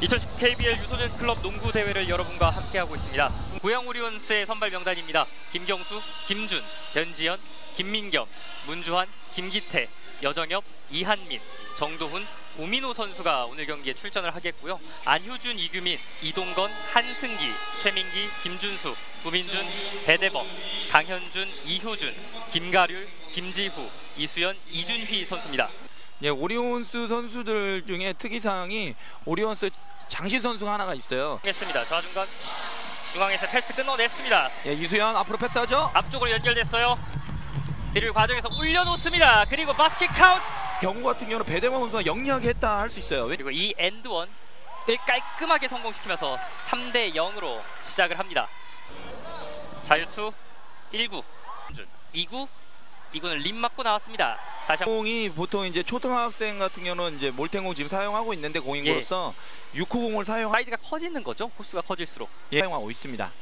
2019 KBL 유소년 클럽 농구 대회를 여러분과 함께하고 있습니다. 고양 오리온스의 선발 명단입니다. 김경수, 김준, 변지현, 김민겸, 문주환, 김기태, 여정엽, 이한민, 정도훈, 고민호 선수가 오늘 경기에 출전을 하겠고요. 안효준, 이규민, 이동건, 한승기, 최민기, 김준수, 구민준, 배대범, 강현준, 이효준, 김가률, 김지후, 이수연, 이준휘 선수입니다. 예, 오리온스 선수들 중에 특이사항이 오리온스 장신 선수가 하나가 있어요. 했습니다. 좌중간 중앙에서 패스 끊어냈습니다. 예, 이수연 앞으로 패스하죠. 앞쪽으로 연결됐어요. 드리블 과정에서 올려놓습니다. 그리고 바스켓 카운트 경우 같은 경우는 배대만 선수가 영리하게 했다 할 수 있어요. 왜- 그리고 이 and one을 깔끔하게 성공시키면서 3대 0으로 시작을 합니다. 자유투 1구 2구 2구는 림 맞고 나왔습니다. 다시 공이 보통 이제 초등학생 같은 경우는 이제 몰탱공 지금 사용하고 있는데 공인으로서 예. 6호 공을 사용 사이즈가 커지는 거죠. 호수가 커질수록. 예, 사용하고 있습니다.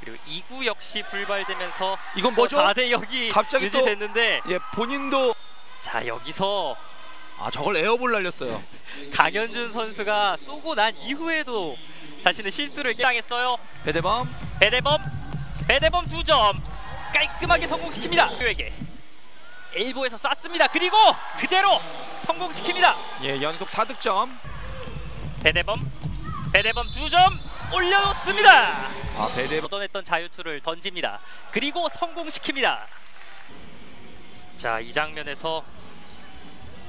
그리고 2구 역시 불발되면서 이건 뭐죠? 4대 0이 갑자기 또- 유지됐는데 예, 본인도 자 여기서 아 저걸 에어볼 날렸어요. 강현준 선수가 쏘고 난 이후에도 자신의 실수를 당했어요. 배대범 배대범 배대범 두점 깔끔하게 성공시킵니다. 에게 일보에서 쐈습니다. 그리고 그대로 성공시킵니다. 예, 연속 4득점. 배대범 배대범 두점 올려놓습니다. 아, 배대범 얻어냈던 자유투를 던집니다. 그리고 성공시킵니다. 자, 이 장면에서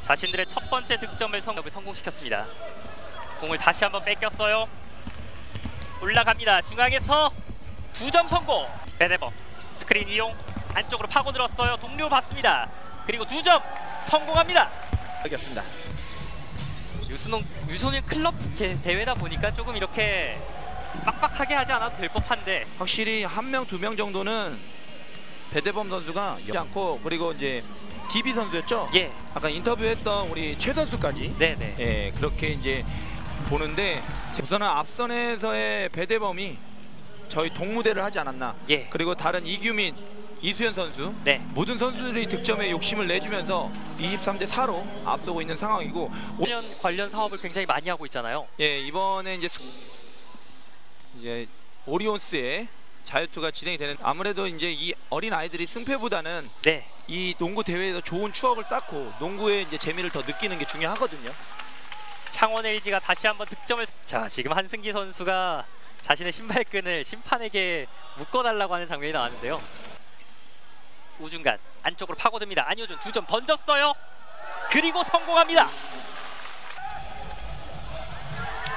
자신들의 첫 번째 득점을 성- 성공시켰습니다. 공을 다시 한번 뺏겼어요. 올라갑니다. 중앙에서 두점 성공. 배대범 스크린 이용 안쪽으로 파고 들었어요. 동료 봤습니다. 그리고 두 점 성공합니다. 알겠습니다. 유소년 유소년 클럽 대- 대회다 보니까 조금 이렇게 빡빡하게 하지 않아도 될 법한데 확실히 한 명 두 명 정도는 배대범 선수가 지 않고 그리고 이제 DB 선수였죠. 예, 아까 인터뷰했던 우리 최 선수까지 네네. 예 그렇게 이제 보는데 우선은 앞선에서의 배대범이 저희 동무대를 하지 않았나. 예. 그리고 다른 이규민, 이수현 선수 네. 모든 선수들이 득점에 욕심을 내주면서 23대 4로 앞서고 있는 상황이고 오- 관련 관련 사업을 굉장히 많이 하고 있잖아요. 예 이번에 이제 스- 이제 오리온스의 자유투가 진행이 되는 아무래도 이제 이 어린 아이들이 승패보다는 네. 이 농구 대회에서 좋은 추억을 쌓고 농구의 이제 재미를 더 느끼는 게 중요하거든요. 창원 LG가 다시 한번 득점을 자, 지금 한승기 선수가 자신의 신발끈을 심판에게 묶어 달라고 하는 장면이 나왔는데요. 우중간 안쪽으로 파고듭니다. 안효준 두 점 던졌어요. 그리고 성공합니다.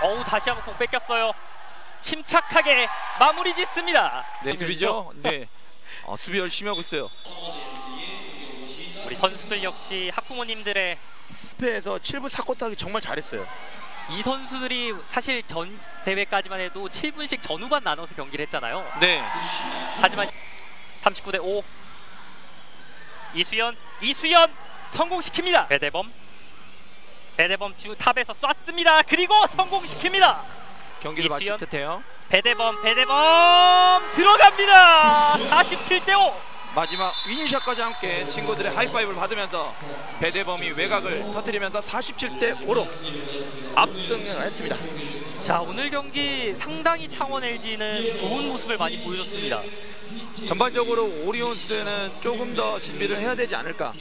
어우 다시 한번 공 뺏겼어요. 침착하게 마무리 짓습니다. 네 수비죠. 네. 어, 수비 열심히 하고 있어요. 우리 선수들 역시 학부모님들의 패에서 7분 사쿼터 하기 정말 잘했어요. 이 선수들이 사실 전 대회까지만 해도 7분씩 전후반 나눠서 경기를 했잖아요. 네. 하지만 39대 5 이수연 이수연 성공시킵니다. 배대범 배대범 주 탑에서 쐈습니다. 그리고 성공시킵니다. 경기를 이수연. 듯해요. 배대범 배대범 들어갑니다. 47대 5 마지막 위니샷까지 함께 친구들의 하이파이브를 받으면서 배대범이 외곽을 터뜨리면서 47대 5로 압승을 했습니다. 자 오늘 경기 상당히 창원 LG는 좋은 모습을 많이 보여줬습니다. 전반적으로 오리온스는 조금 더 준비를 해야 되지 않을까